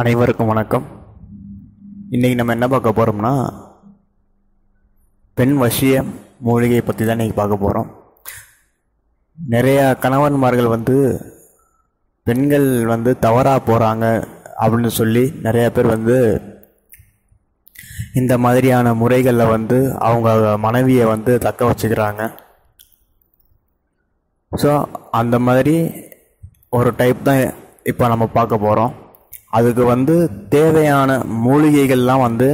அனைவருக்கும் வணக்கம். இன்றைக்கி நம்ம என்ன பார்க்க போகிறோம்னா பெண் வசிய மூலிகையை பற்றி தான் இன்றைக்கி பார்க்க போகிறோம் நிறையா கணவன்மார்கள் வந்து பெண்கள் வந்து தவறாக போகிறாங்க அப்படின்னு சொல்லி நிறையா பேர் வந்து இந்த மாதிரியான முறைகளில் வந்து அவங்க மனைவியை வந்து தக்க வச்சுக்கிறாங்க. ஸோ அந்த மாதிரி ஒரு டைப் தான் இப்போ நம்ம பார்க்க போகிறோம் அதுக்கு வந்து தேவையான மூலிகைகள்லாம் வந்து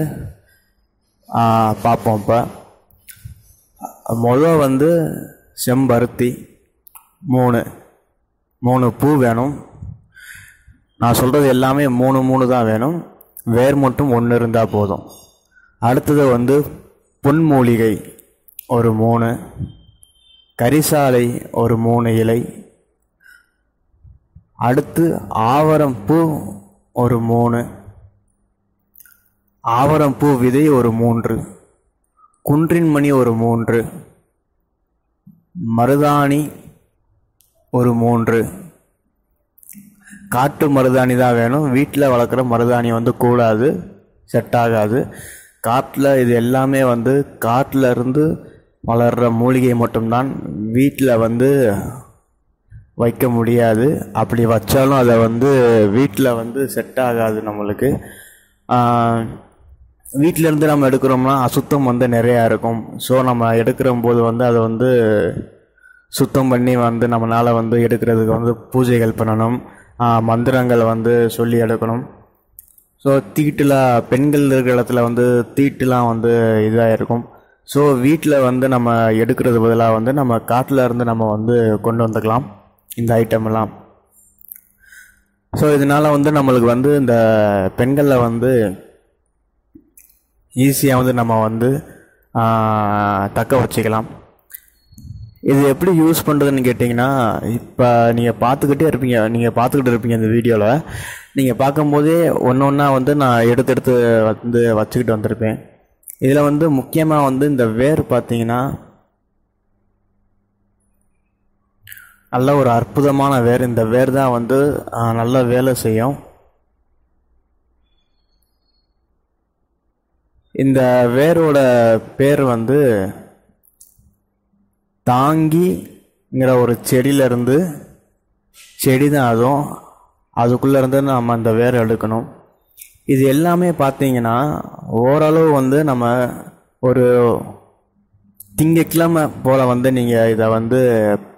பார்ப்போம் இப்போ. முதல் வந்து செம்பருத்தி மூணு மூணு பூ வேணும். நான் சொல்கிறது எல்லாமே மூணு மூணு தான் வேணும். வேர் மட்டும் ஒன்று இருந்தால் போதும். அடுத்தது வந்து பொன்மூலிகை ஒரு மூணு கரிசாலை ஒரு மூணு இலை. அடுத்து ஆவரம் பூ ஒரு மூணு. ஆவரம் பூ விதை ஒரு மூன்று. குன்றின் மணி ஒரு மூன்று. மருதாணி ஒரு மூன்று. காட்டு மருதாணி தான் வேணும். வீட்டில் வளர்க்குற மருதாணி வந்து கூடாது செட் ஆகாது. காட்டில் இது எல்லாமே வந்து காட்டில் இருந்து வளர்கிற மூலிகை மட்டும்தான். வீட்டில் வந்து வைக்க முடியாது. அப்படி வச்சாலும் அதை வந்து வீட்டில் வந்து செட் ஆகாது நம்மளுக்கு. வீட்டிலேருந்து நம்ம எடுக்கிறோம்னா அசுத்தம் வந்து நிறையா இருக்கும். ஸோ நம்ம எடுக்கிற போது வந்து அதை வந்து சுத்தம் பண்ணி வந்து நம்மளால் வந்து எடுக்கிறதுக்கு வந்து பூஜைகள் பண்ணணும். மந்திரங்கள் வந்து சொல்லி எடுக்கணும். ஸோ தீட்டுலாம் பெண்கள் இருக்கிற இடத்துல வந்து தீட்டுலாம் வந்து இதாக இருக்கும். ஸோ வீட்டில் வந்து நம்ம எடுக்கிறது பதிலாக வந்து நம்ம காட்டில் இருந்து நம்ம வந்து கொண்டு வந்துக்கலாம். இந்த ஐட்டமெல்லாம் ஸோ இதனால் வந்து நம்மளுக்கு வந்து இந்த பெண்களில் வந்து ஈஸியாக வந்து நம்ம வந்து தக்க வச்சுக்கலாம். இது எப்படி யூஸ் பண்ணுறதுன்னு கேட்டிங்கன்னா இப்போ நீங்கள் பார்த்துக்கிட்டே இருப்பீங்க நீங்கள் பார்த்துக்கிட்டு இருப்பீங்க இந்த வீடியோவில் நீங்கள் பார்க்கும்போதே ஒன்று ஒன்றா வந்து நான் எடுத்து எடுத்து வந்து வச்சுக்கிட்டு வந்திருப்பேன். இதில் வந்து முக்கியமாக வந்து இந்த வேர் பார்த்தீங்கன்னா நல்ல ஒரு அற்புதமான வேர். இந்த வேர் தான் வந்து நல்ல வேலை செய்யும். இந்த வேரோட பேர் வந்து தாங்கிங்கிற ஒரு செடியிலேருந்து செடி தான் அதுவும். அதுக்குள்ளேருந்து நம்ம அந்த வேர் எடுக்கணும். இது எல்லாமே பார்த்தீங்கன்னா ஓரளவு வந்து நம்ம ஒரு திங்கக்கிழமை போல் வந்து நீங்கள் இதை வந்து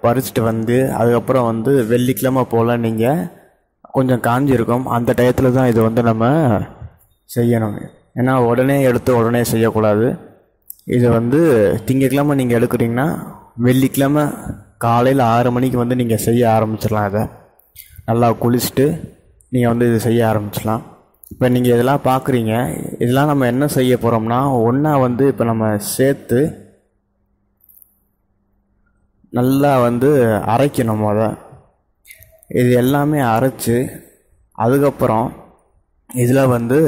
பறிச்சுட்டு வந்து அதுக்கப்புறம் வந்து வெள்ளிக்கிழமை போல் நீங்கள் கொஞ்சம் காஞ்சிருக்கும் அந்த டயத்தில் தான் இது வந்து நம்ம செய்யணும். ஏன்னா உடனே எடுத்து உடனே செய்யக்கூடாது. இது வந்து திங்கக்கிழமை நீங்கள் எடுக்கிறீங்கன்னா வெள்ளிக்கிழமை காலையில் ஆறு மணிக்கு வந்து நீங்கள் செய்ய ஆரம்பிச்சிடலாம் இதை. நல்லா குளிச்சுட்டு நீங்கள் வந்து இது செய்ய ஆரம்பிச்சிடலாம். இப்போ நீங்கள் இதெல்லாம் பார்க்குறீங்க இதெல்லாம் நம்ம என்ன செய்ய போகிறோம்னா ஒன்றா வந்து இப்போ நம்ம சேர்த்து நல்லா வந்து அரைக்கணும் முத இது எல்லாமே அரைச்சு அதுக்கப்புறம் இதில் வந்து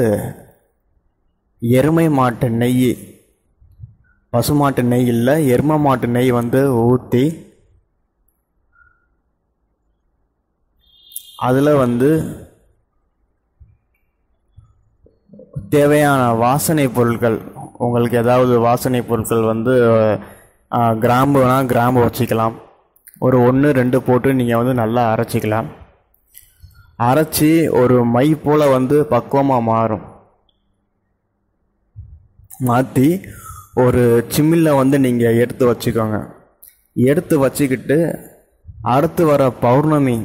எருமை மாட்டு நெய் பசுமாட்டு நெய் இல்லை எருமை மாட்டு நெய் வந்து ஊற்றி அதில் வந்து தேவையான வாசனை பொருட்கள் உங்களுக்கு ஏதாவது வாசனை பொருட்கள் வந்து கிராம்புனா கிராம்பு வச்சுக்கலாம். ஒரு ஒன்று ரெண்டு போட்டு நீங்கள் வந்து நல்லா அரைச்சிக்கலாம். அரைச்சி ஒரு மை போல் வந்து பக்குவமாக மாறும். மாற்றி ஒரு சிம்மில் வந்து நீங்கள் எடுத்து வச்சுக்கோங்க. எடுத்து வச்சுக்கிட்டு அடுத்து வர பௌர்ணமி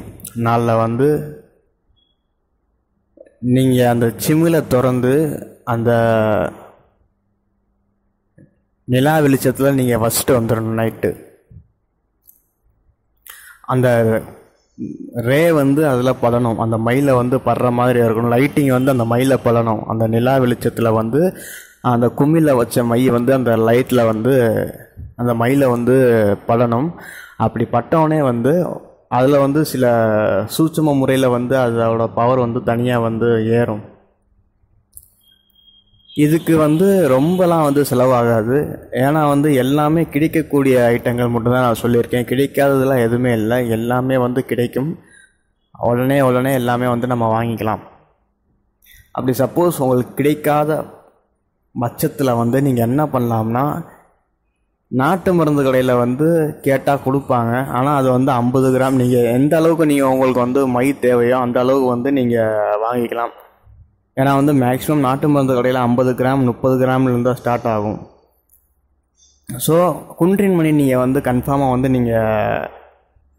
நாளில் வந்து நீங்கள் அந்த சிம்மில் திறந்து அந்த நிலா வெளிச்சத்தில் நீங்கள் ஃபஸ்ட்டு வந்துடணும் நைட்டு அந்த ரே வந்து அதில் படணும். அந்த மயில வந்து படுற மாதிரி இருக்கணும். லைட்டிங் வந்து அந்த மயில படணும். அந்த நிலா வெளிச்சத்தில் வந்து அந்த கும்மியில் வச்ச மை வந்து அந்த லைட்டில் வந்து அந்த மயில வந்து படணும். அப்படி பட்டவுடனே வந்து அதில் வந்து சில சூட்சம முறையில் வந்து அதோட பவர் வந்து தனியாக வந்து ஏறும். இதுக்கு வந்து ரொம்பலாம் வந்து செலவாகாது. ஏன்னா வந்து எல்லாமே கிடைக்கக்கூடிய ஐட்டங்கள் மட்டும்தான் நான் சொல்லியிருக்கேன். கிடைக்காததெல்லாம் எதுவுமே இல்லை. எல்லாமே வந்து கிடைக்கும். உடனே உடனே எல்லாமே வந்து நம்ம வாங்கிக்கலாம். அப்படி சப்போஸ் உங்களுக்கு கிடைக்காத பட்சத்தில் வந்து நீங்கள் என்ன பண்ணலாம்னா நாட்டு மருந்து கடையில் வந்து கேட்டால் கொடுப்பாங்க. ஆனால் அது வந்து ஐம்பது கிராம். நீங்கள் எந்த அளவுக்கு நீங்கள் உங்களுக்கு வந்து மை தேவையோ அந்த அளவுக்கு வந்து நீங்கள் வாங்கிக்கலாம். ஏன்னா வந்து மேக்ஸிமம் நாட்டு மருந்து கடையில் ஐம்பது கிராம் முப்பது கிராம்லேருந்து ஸ்டார்ட் ஆகும். ஸோ குன்றின் மணி நீங்கள் வந்து கன்ஃபார்மாக வந்து நீங்கள்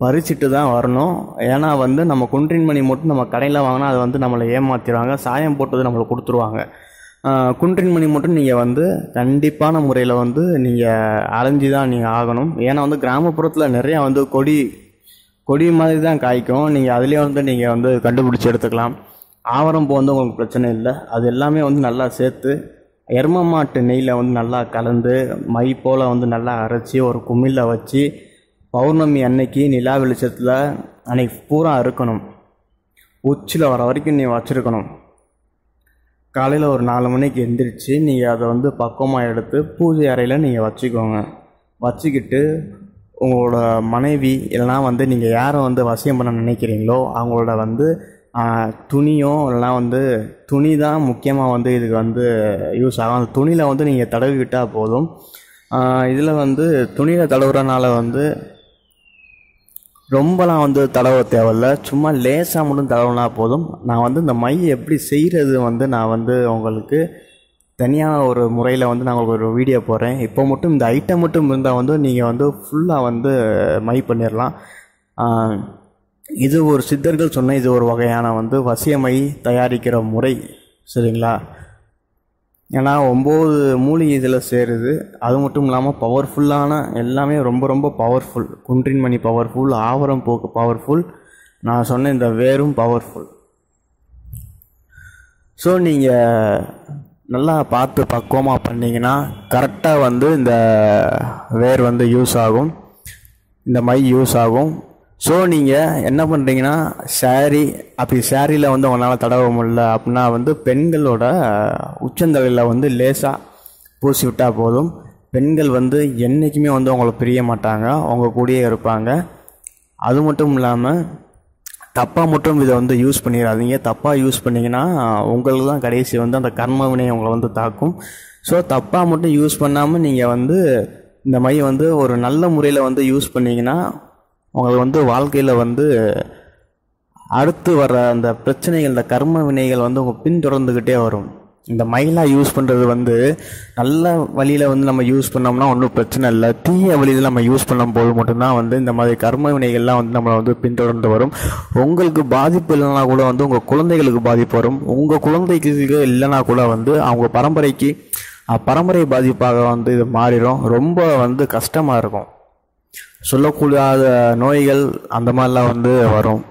பறிச்சிட்டு தான் வரணும். ஏன்னா வந்து நம்ம குன்றின் மணி மட்டும் நம்ம கடையில் வாங்கினா அது வந்து நம்மளை ஏமாற்றிடுவாங்க சாயம் போட்டது நம்மளுக்கு கொடுத்துருவாங்க. குன்றின் மணி மட்டும் நீங்கள் வந்து கண்டிப்பான முறையில் வந்து நீங்கள் அலைஞ்சி தான் நீங்கள் ஆகணும். ஏன்னா வந்து கிராமப்புறத்தில் நிறையா வந்து கொடி கொடி மாதிரி தான் காய்க்கும். நீங்கள் அதுலேயே வந்து நீங்கள் வந்து கண்டுபிடிச்சி எடுத்துக்கலாம். ஆவரம் பூ வந்து உங்களுக்கு பிரச்சனை இல்லை. அது எல்லாமே வந்து நல்லா சேர்த்து எரும மாட்டு நெய்யில் வந்து நல்லா கலந்து மை போல் வந்து நல்லா அரைச்சி ஒரு குமிழில் வச்சு பௌர்ணமி அன்னைக்கு நிலா வெளிச்சத்தில் அன்னைக்கு பூரா அறுக்கணும். உச்சியில் வர வரைக்கும் நீ வச்சுருக்கணும். காலையில் ஒரு நாலு மணிக்கு எந்திரிச்சு நீங்கள் அதை வந்து பக்குவமாக எடுத்து பூஜை அறையில் நீங்கள் வச்சுக்கோங்க. வச்சுக்கிட்டு உங்களோட மனைவி இல்லைனா வந்து நீங்கள் யாரை வந்து வசியம் பண்ண நினைக்கிறீங்களோ அவங்களோட வந்து துணியும் துணியோ இல்லைனா வந்து துணி தான் முக்கியமாக வந்து இதுக்கு வந்து யூஸ் ஆகும். அந்த துணியில் வந்து நீங்கள் தடவி விட்டால் போதும் இதில் வந்து துணியில் தடவுறனால வந்து ரொம்பலாம் வந்து தடவ தேவையில்ல. சும்மா லேசாக மட்டும் தடவுனா போதும். நான் வந்து இந்த மை எப்படி செய்கிறது வந்து நான் வந்து உங்களுக்கு தனியாக ஒரு முறையில் வந்து நான் உங்களுக்கு ஒரு வீடியோ போடுறேன். இப்போ மட்டும் இந்த ஐட்டம் மட்டும் இருந்தால் வந்து நீங்கள் வந்து ஃபுல்லாக வந்து மை பண்ணிடலாம் இது ஒரு சித்தர்கள் சொன்ன இது ஒரு வகையான வந்து வசியமை தயாரிக்கிற முறை சரிங்களா? ஏன்னா ஒம்பது மூலிகை இதில் சேருது. அது மட்டும் இல்லாமல் பவர்ஃபுல்லான எல்லாமே ரொம்ப ரொம்ப பவர்ஃபுல் குன்றின்மணி பவர்ஃபுல் ஆவரம் போக்கு பவர்ஃபுல் நான் சொன்ன இந்த வேரும் பவர்ஃபுல் ஸோ நீங்கள் நல்லா பார்த்து பக்குவமாக பண்ணிங்கன்னா கரெக்டாக வந்து இந்த வேர் வந்து யூஸ் ஆகும். இந்த மை யூஸ் ஆகும். ஸோ நீங்கள் என்ன பண்ணுறீங்கன்னா saree அப்படி சாரியில் வந்து உங்களால் தடவ முடியல அப்படின்னா வந்து பெண்களோட உச்சந்தலையில் வந்து லேசாக பூசி விட்டால் போதும். பெண்கள் வந்து என்றைக்குமே வந்து உங்களை பிரிய மாட்டாங்க. அவங்க கூடயே இருப்பாங்க. அது மட்டும் இல்லாமல் தப்பாக மட்டும் இதை வந்து யூஸ் பண்ணிடாதீங்க. தப்பாக யூஸ் பண்ணிங்கன்னா உங்களுக்கு தான் கடைசி வந்து அந்த கர்ம வினை உங்களை வந்து தாக்கும். ஸோ தப்பாக மட்டும் யூஸ் பண்ணாமல் நீங்கள் வந்து இந்த மை வந்து ஒரு நல்ல முறையில் வந்து யூஸ் பண்ணீங்கன்னா உங்களுக்கு வந்து வாழ்க்கையில் வந்து அடுத்து வர அந்த பிரச்சனைகள் இந்த கர்ம வினைகள் வந்து உங்கள் பின்தொடர்ந்துக்கிட்டே வரும். இந்த மயிலா யூஸ் பண்ணுறது வந்து நல்ல வழியில் வந்து நம்ம யூஸ் பண்ணோம்னா ஒன்றும் பிரச்சனை இல்லை. தீய வழியில் நம்ம யூஸ் பண்ணும்போது மட்டும்தான் வந்து இந்த மாதிரி கர்ம வினைகள்லாம் வந்து நம்மளை வந்து பின்தொடர்ந்து வரும். உங்களுக்கு பாதிப்பு இல்லைனா கூட வந்து உங்கள் குழந்தைகளுக்கு பாதிப்பு வரும். உங்கள் குழந்தைக்கு இல்லைனா கூட வந்து அவங்க பரம்பரைக்கு பரம்பரை பாதிப்பாக வந்து இது மாறிடும். ரொம்ப வந்து கஷ்டமாக இருக்கும். சொல்லக்கூடாத நோய்கள் அந்த மாதிரிலாம் வந்து வரும்.